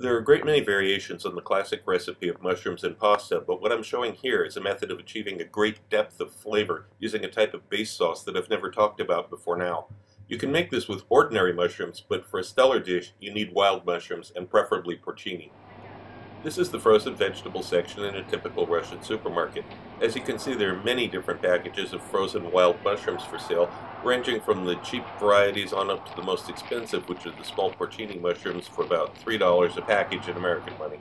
There are a great many variations on the classic recipe of mushrooms and pasta, but what I'm showing here is a method of achieving a great depth of flavor using a type of base sauce that I've never talked about before now. You can make this with ordinary mushrooms, but for a stellar dish, you need wild mushrooms and preferably porcini. This is the frozen vegetable section in a typical Russian supermarket. As you can see, there are many different packages of frozen wild mushrooms for sale, ranging from the cheap varieties on up to the most expensive, which are the small porcini mushrooms for about $3 a package in American money.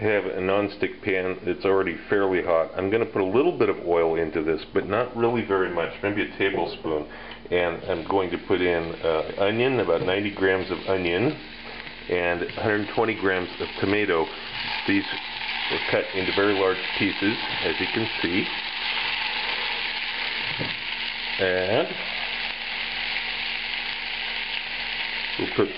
Have a non-stick pan that's already fairly hot. I'm going to put a little bit of oil into this, but not really very much, maybe a tablespoon. And I'm going to put in uh, onion, about 90 grams of onion, and 120 grams of tomato. These are cut into very large pieces, as you can see. And we'll put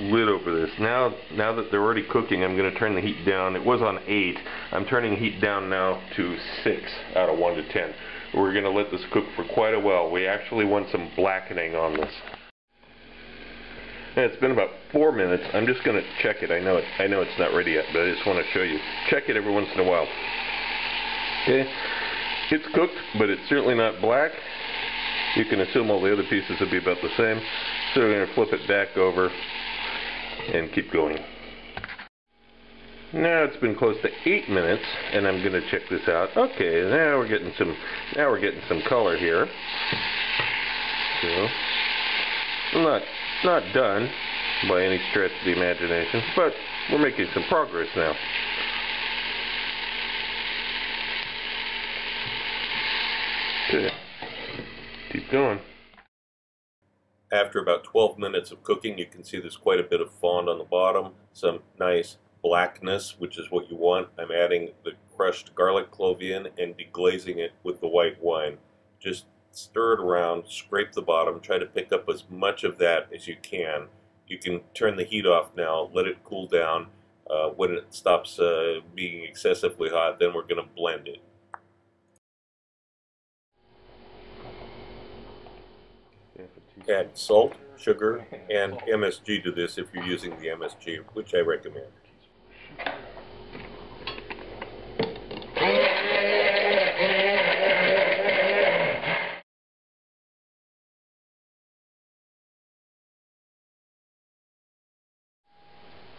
lid over this. Now, now that they're already cooking, I'm going to turn the heat down. It was on 8. I'm turning the heat down now to 6 out of 1 to 10. We're going to let this cook for quite a while. We actually want some blackening on this. And it's been about 4 minutes. I'm just going to check it. I know it. I know it's not ready yet, but I just want to show you. Check it every once in a while. Okay. It's cooked, but it's certainly not black. You can assume all the other pieces will be about the same. So we're going to flip it back over and keep going. Now it's been close to eight minutes, and I'm going to check this out. Okay, now we're getting some. Now we're getting some color here. So, not not done by any stretch of the imagination, but we're making some progress now. Okay, going. After about 12 minutes of cooking, you can see there's quite a bit of fond on the bottom, some nice blackness, which is what you want. I'm adding the crushed garlic clove in and deglazing it with the white wine. Just stir it around, scrape the bottom, try to pick up as much of that as you can. You can turn the heat off now, let it cool down. Uh, when it stops uh, being excessively hot, then we're going to blend it. Add salt, sugar, and MSG to this if you're using the MSG, which I recommend.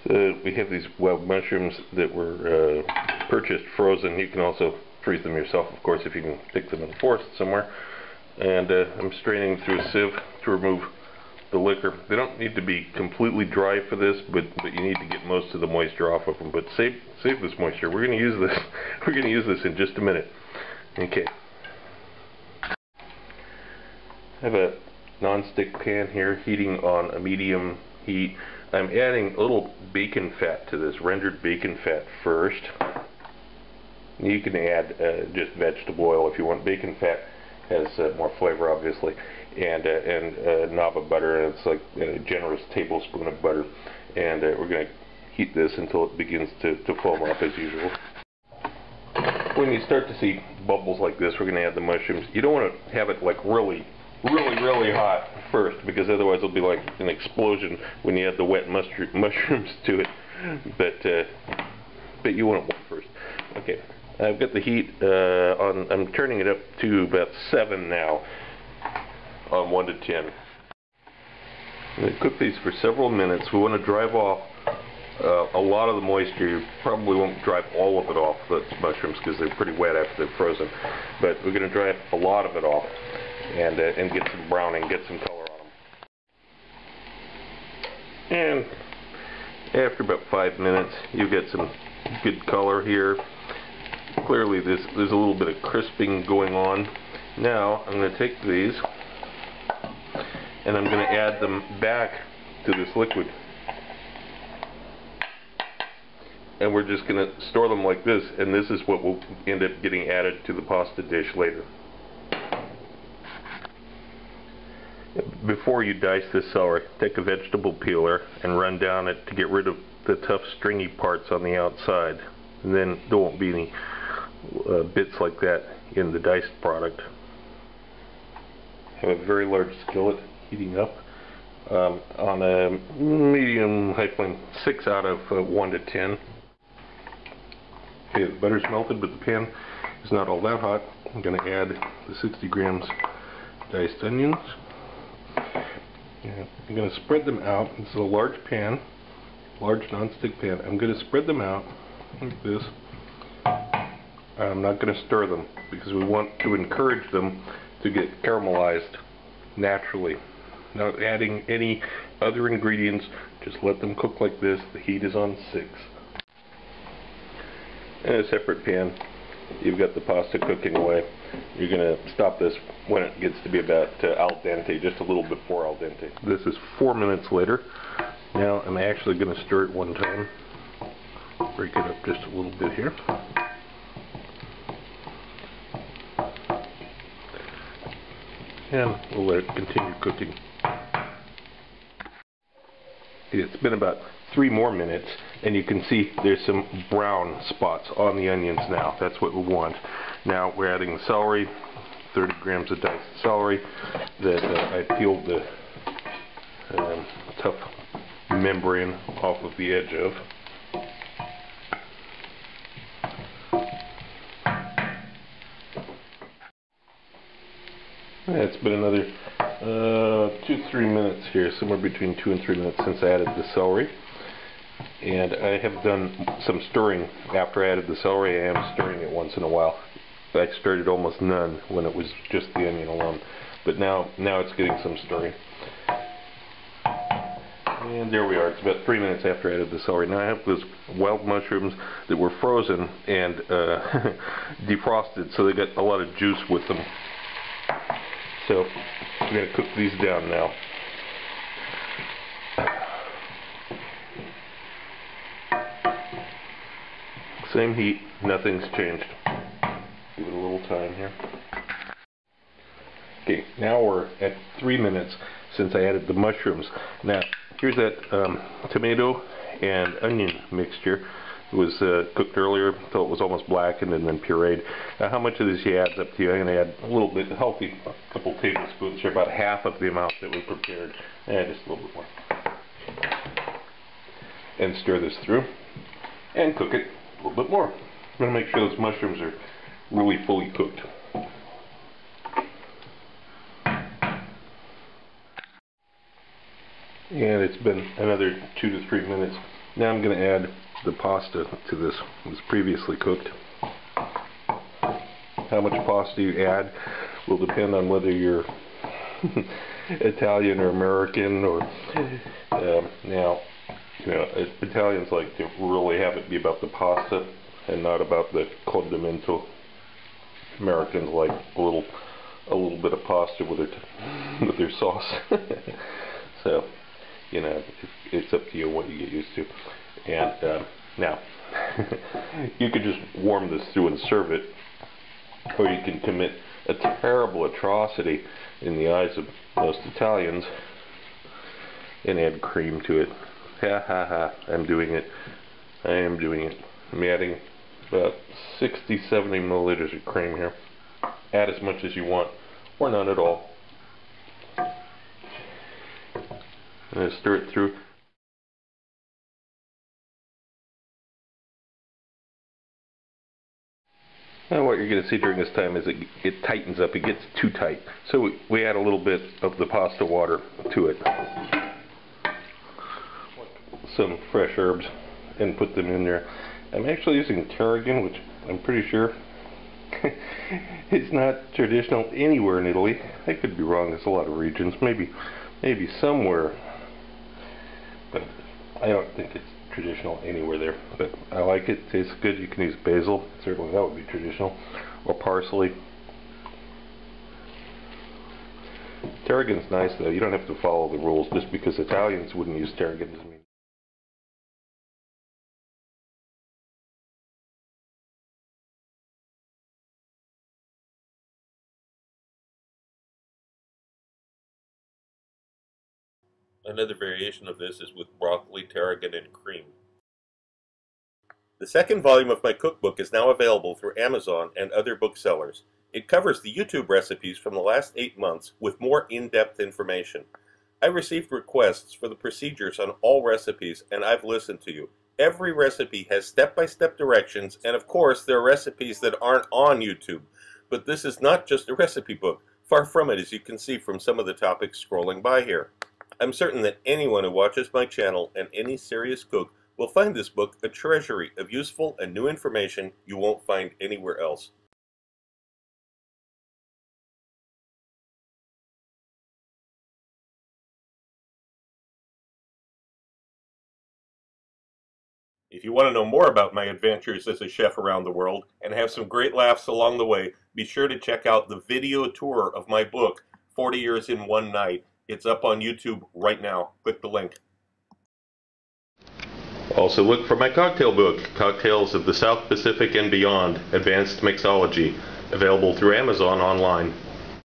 So we have these wild mushrooms that were uh, purchased frozen. You can also freeze them yourself, of course, if you can pick them in the forest somewhere. And uh, I'm straining through a sieve to remove the liquor. They don't need to be completely dry for this, but but you need to get most of the moisture off of them. But save save this moisture. We're going to use this. We're going to use this in just a minute. Okay. I have a non-stick pan here, heating on a medium heat. I'm adding a little bacon fat to this, rendered bacon fat first. You can add uh, just vegetable oil if you want. Bacon fat has uh, more flavor, obviously and uh, and a knob of butter, and it's like a generous tablespoon of butter. And uh, we're going to heat this until it begins to, to foam up as usual. When you start to see bubbles like this, we're going to add the mushrooms. You don't want to have it like really, really, really hot first, because otherwise it'll be like an explosion when you add the wet mushroom, mushrooms to it. But uh, but you want it warm first. Okay, I've got the heat uh, on. I'm turning it up to about seven now on 1 to 10. cook these for several minutes. We want to drive off uh, a lot of the moisture. You probably won't drive all of it off, the mushrooms, because they're pretty wet after they're frozen. But we're going to drive a lot of it off and, uh, and get some browning, get some color on them. And after about five minutes, you get some good color here. Clearly, there's a little bit of crisping going on. Now, I'm going to take these and I'm going to add them back to this liquid. And we're just going to store them like this, and this is what will end up getting added to the pasta dish later. Before you dice this celery, take a vegetable peeler and run down it to get rid of the tough stringy parts on the outside. And then there won't be any uh, bits like that in the diced product. Have a very large skillet heating up um, on a medium high flame, 6 out of uh, 1 to 10. Okay, the butter's melted, but the pan is not all that hot. I'm going to add the 60 grams diced onions. Yeah, I'm going to spread them out. This is a large pan, large non-stick pan. I'm going to spread them out like this. I'm not going to stir them because we want to encourage them to get caramelized naturally. Not adding any other ingredients, just let them cook like this. The heat is on 6. In a separate pan, you've got the pasta cooking away. You're going to stop this when it gets to be about uh, al dente, just a little before al dente. This is four minutes later. Now I'm actually going to stir it one time. Break it up just a little bit here. And we'll let it continue cooking. It's been about three more minutes and you can see there's some brown spots on the onions now. That's what we want. Now we're adding the celery, 30 grams of diced celery that uh, I peeled the um, tough membrane off of the edge of. It's been another uh, two, three minutes here, somewhere between two and three minutes since I added the celery. And I have done some stirring after I added the celery. I am stirring it once in a while. I stirred it almost none when it was just the onion alone. But now, now it's getting some stirring. And there we are. It's about three minutes after I added the celery. Now I have those wild mushrooms that were frozen and uh, defrosted, so they got a lot of juice with them. So I'm going to cook these down now. Same heat, nothing's changed. Give it a little time here. Okay, now we're at three minutes since I added the mushrooms. Now, here's that um, tomato and onion mixture. It was uh, cooked earlier until it was almost blackened and then pureed. Now, how much of this you add up to you? I'm going to add a little bit, a healthy couple tablespoons here, about half of the amount that we prepared. And just a little bit more. And stir this through. And cook it a little bit more. I'm going to make sure those mushrooms are really fully cooked. And it's been another two to three minutes. Now I'm going to add the pasta to this. Was previously cooked. How much pasta you add will depend on whether you're Italian or American or um, now you know Italians like to really have it be about the pasta and not about the condimento. Americans like a little a little bit of pasta with their with their sauce. so you know it's, it's up to you what you get used to. And uh, now you could just warm this through and serve it, or you can commit a terrible atrocity in the eyes of most Italians and add cream to it. Ha ha ha, I'm doing it. I am doing it. I'm adding about 60, 70 milliliters of cream here. Add as much as you want, or none at all. And stir it through. Now what you're going to see during this time is it, it tightens up. It gets too tight. So we, we add a little bit of the pasta water to it. Some fresh herbs and put them in there. I'm actually using tarragon, which I'm pretty sure is not traditional anywhere in Italy. I could be wrong. There's a lot of regions. Maybe, maybe somewhere. But I don't think it's traditional anywhere there, but I like it. Tastes good. You can use basil. Certainly that would be traditional. Or parsley. Tarragon's nice though. You don't have to follow the rules just because Italians wouldn't use tarragon Another variation of this is with broccoli, tarragon, and cream. The second volume of my cookbook is now available through Amazon and other booksellers. It covers the YouTube recipes from the last eight months with more in-depth information. I received requests for the procedures on all recipes and I've listened to you. Every recipe has step-by-step directions and of course there are recipes that aren't on YouTube. But this is not just a recipe book. Far from it as you can see from some of the topics scrolling by here. I'm certain that anyone who watches my channel and any serious cook will find this book a treasury of useful and new information you won't find anywhere else. If you want to know more about my adventures as a chef around the world and have some great laughs along the way, be sure to check out the video tour of my book, 40 Years in One Night. It's up on YouTube right now. Click the link. Also look for my cocktail book, Cocktails of the South Pacific and Beyond, Advanced Mixology, available through Amazon online.